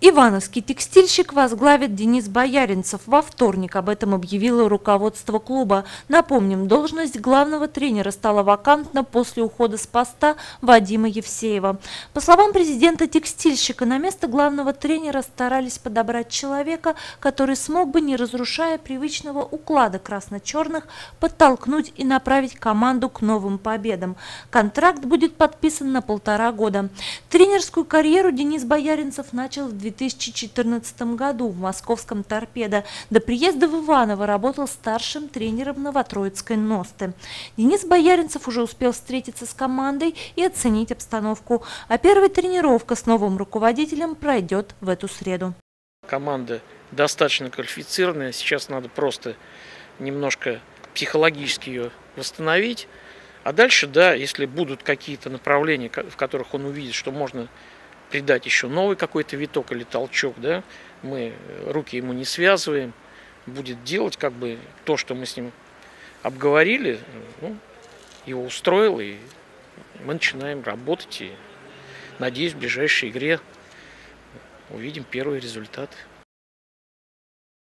Ивановский текстильщик возглавит Денис Бояринцев. Во вторник об этом объявило руководство клуба. Напомним, должность главного тренера стала вакантна после ухода с поста Вадима Евсеева. По словам президента текстильщика, на место главного тренера старались подобрать человека, который смог бы, не разрушая привычного уклада красно-черных, подтолкнуть и направить команду к новым победам. Контракт будет подписан на полтора года. Тренерскую карьеру Денис Бояринцев начал в 2014 году в московском «Торпедо». До приезда в Иваново работал старшим тренером Новотроицкой «Носты». Денис Бояринцев уже успел встретиться с командой и оценить обстановку. А первая тренировка с новым руководителем пройдет в эту среду. Команда достаточно квалифицированная. Сейчас надо просто немножко психологически ее восстановить. А дальше, да, если будут какие-то направления, в которых он увидит, что можно придать еще новый какой-то виток или толчок, да, мы руки ему не связываем, будет делать как бы то, что мы с ним обговорили, ну, его устроил, и мы начинаем работать, и надеюсь, в ближайшей игре увидим первые результаты.